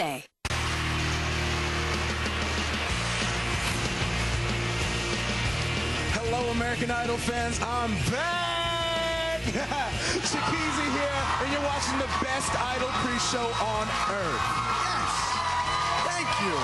Day. Hello, American Idol fans. I'm back. Chikezie here, and you're watching the best Idol pre-show on earth. Yes. Thank you.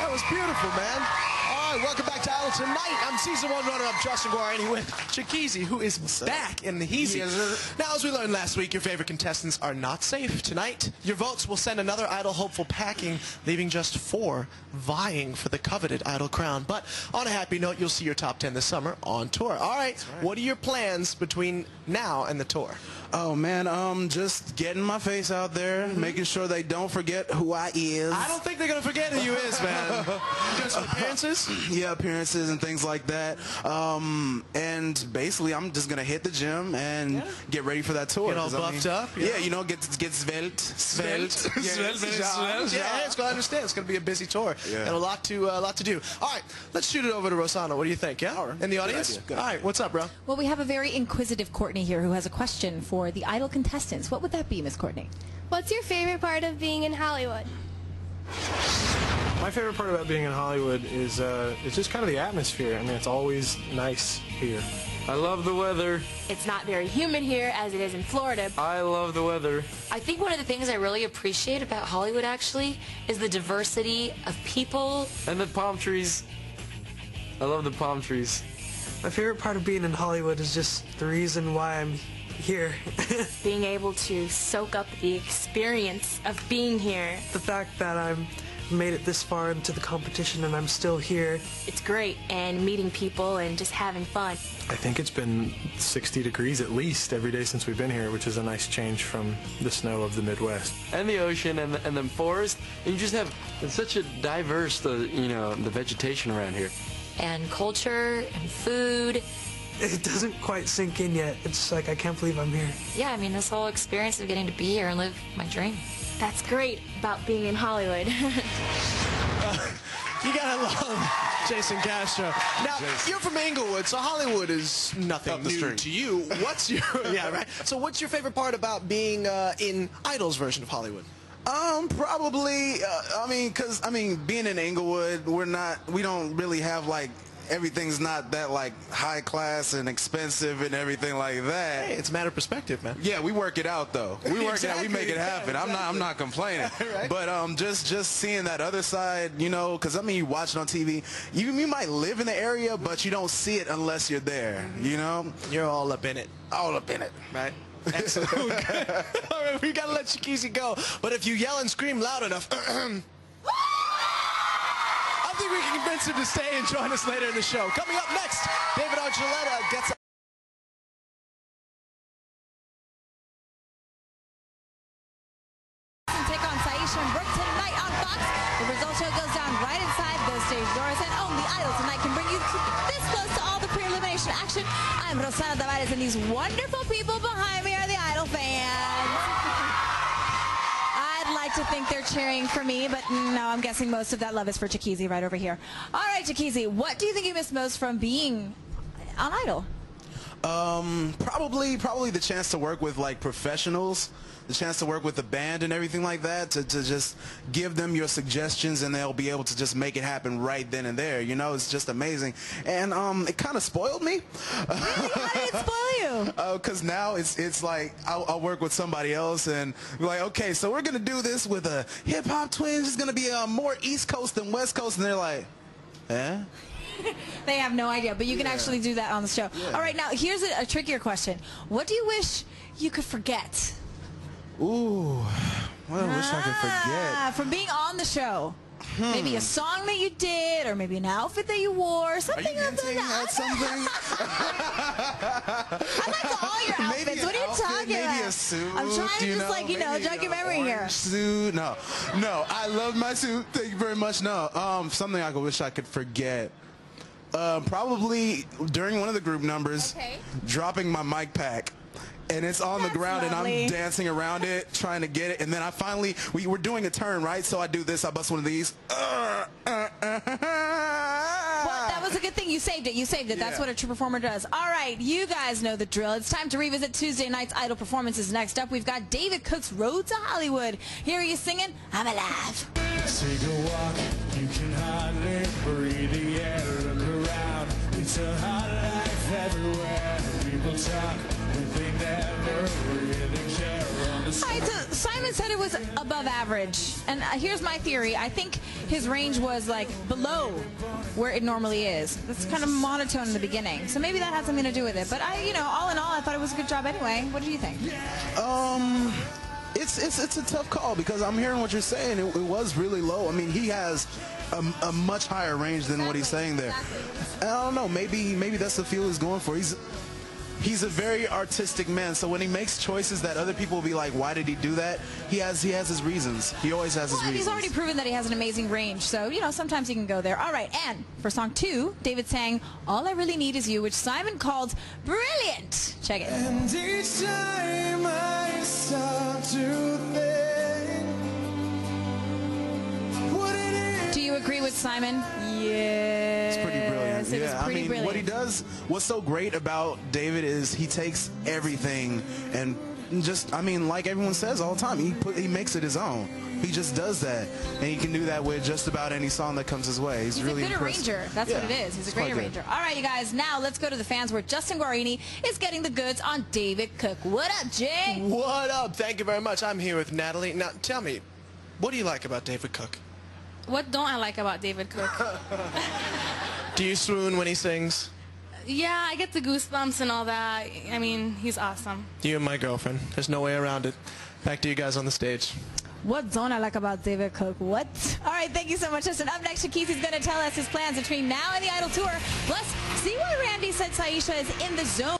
That was beautiful, man. Right, welcome back to Idol Tonight. I'm season one runner-up Justin Guarini with Chikezie, who is back in the Heezy. Yes, now, as we learned last week, your favorite contestants are not safe. Tonight, your votes will send another Idol hopeful packing, leaving just four vying for the coveted Idol crown. But on a happy note, you'll see your top 10 this summer on tour. All right, what are your plans between now and the tour? Oh man, um, just getting my face out there, making sure they don't forget who I is. I don't think they're going to forget who you is, man. Some appearances? yeah, appearances and things like that. Um, and basically, I'm just gonna hit the gym and Yeah. get ready for that tour. Get all 'cause, I buffed mean, up, Yeah. yeah. you know, get get svelte, svelte, Svelte, Yes, svelte, svelte. ja. Yeah, it's going to understand. It's going to be a busy tour Yeah. and a lot to uh, lot to do. All right, let's shoot it over to Rosanna. What do you think? Yeah, All right. in the audience. idea. Good All right, what's up, bro? Well, we have a very inquisitive Courtney here who has a question for the Idol contestants. What would that be, Miss Courtney? What's your favorite part of being in Hollywood? My favorite part about being in Hollywood is uh, it's just kind of the atmosphere. I mean, it's always nice here. I love the weather. It's not very humid here as it is in Florida. I love the weather. I think one of the things I really appreciate about Hollywood actually is the diversity of people. And the palm trees. I love the palm trees. My favorite part of being in Hollywood is just the reason why I'm here. Being able to soak up the experience of being here. the fact that I'm made it this far into the competition and I'm still here. It's great and meeting people and just having fun. I think it's been 60 degrees at least every day since we've been here, which is a nice change from the snow of the Midwest. And the ocean and the, and the forest. And you just have it's such a diverse, uh, you know, the vegetation around here. And culture and food. It doesn't quite sink in yet. It's like I can't believe I'm here. Yeah, I mean, this whole experience of getting to be here and live my dream. That's great about being in Hollywood. You gotta love Jason Castro. Now you're from Inglewood, so Hollywood is nothing Up new street. to you. What's your yeah right? So what's your favorite part about being uh, in Idol's version of Hollywood? Um, probably. Uh, I mean, cause I mean, being in Inglewood, we're not. We don't really have like everything's not that like high class and expensive and everything like that. Hey, it's a matter of perspective, man. Yeah, we work it out though. We work it out. We make it yeah, happen. I'm not. I'm not complaining. Right. But um, just just seeing that other side, you know, because I mean, you watch it on TV. You you might live in the area, but you don't see it unless you're there. You know, You're all up in it. all up in it. Right. Excellent. All right, we gotta let Chikezie go. But if you yell and scream loud enough, think we can convince him to stay and join us later in the show. Coming up next, David Archuleta gets. Take on Syesha and Brooke tonight on Fox. The result show goes down right inside those stage doors, and only Idol tonight can bring you this close to all the pre-elimination action. I'm Rosanna Tavarez, and these wonderful people behind me are the Idol fans. Like to think they're cheering for me, but no, I'm guessing most of that love is for Chikezie right over here. All right, Chikezie, what do you think you missed most from being on Idol? Um, probably, probably the chance to work with like professionals, the chance to work with the band and everything like that, to, to just give them your suggestions and they'll be able to just make it happen right then and there. You know, it's just amazing. And um, it kind of spoiled me. How did it spoil you? Because now it's it's like I'll, I'll work with somebody else and be like, okay, so we're gonna do this with a hip hop twins. It's gonna be uh, more East Coast than West Coast, and they're like, eh? They have no idea, but you can actually do that on the show. All right, now here's a, a trickier question. What do you wish you could forget? Ooh, well, I wish I could forget. Ah, from being on the show. Maybe a song that you did, or maybe an outfit that you wore, Are something you of the at something? I like all your outfits. Maybe what are you outfit, talking maybe about? a suit. I'm trying to just like you know jog your memory here. Suit. No, no. I love my suit. Thank you very much. No, um, something I could wish I could forget. Uh, probably during one of the group numbers, Okay. dropping my mic pack. And it's on That's the ground, lovely. and I'm dancing around it, trying to get it. And then I finally, we were doing a turn, right? So I do this. I bust one of these. Uh, uh, uh, Well, that was a good good thing you saved it. You saved it. That's what a true performer does. All right, you guys know the drill. It's time to revisit Tuesday night's Idol performances. Next up, we've got David Cook's Road to Hollywood. Here he is singing, I'm Alive. Simon said it was above average. And uh, here's my theory. I think his range was like below where it normally is. It's kind of monotone in the beginning. So maybe that had something to do with it. But I, you know, all in all, I thought it was a good job anyway. What do you think? Um, it's it's it's a tough call because I'm hearing what you're saying. It, it was really low. I mean, he has a, a much higher range than what he's saying there. And I don't know. Maybe maybe that's the feel he's going for. He's he's a very artistic man. So when he makes choices that other people will be like, why did he do that? He has he has his reasons. He always has his Well, and reasons. he's already proven that he has an amazing range, so you know sometimes he can go there. All right, and for song two, David sang "All I Really Need Is You," which Simon called brilliant. Check it. And each time I start to think what it is. Do you agree with Simon? Yes. It's pretty brilliant. Was yeah, pretty I mean, brilliant. what he does, what's so great about David is he takes everything and just, I mean, like everyone says all the time, he put, he makes it his own. He just does that, and he can do that with just about any song that comes his way. He's, He's really a good impressive. arranger. That's what it is. He's a great quite good. arranger. All right, you guys. Now let's go to the fans where Justin Guarini is getting the goods on David Cook. What up, Jay? What up? Thank you very much. I'm here with Natalie. Now, tell me, what do you like about David Cook? What don't I like about David Cook? Do you swoon when he sings? yeah, I get the goosebumps and all that. I mean, he's awesome. You and my girlfriend. There's no way around it. Back to you guys on the stage. What don't I like about David Cook? What? All right, thank you so much, Justin. Up next, Chikezie is going to tell us his plans between now and the Idol Tour. Plus, see why Randy said Syesha is in the zone.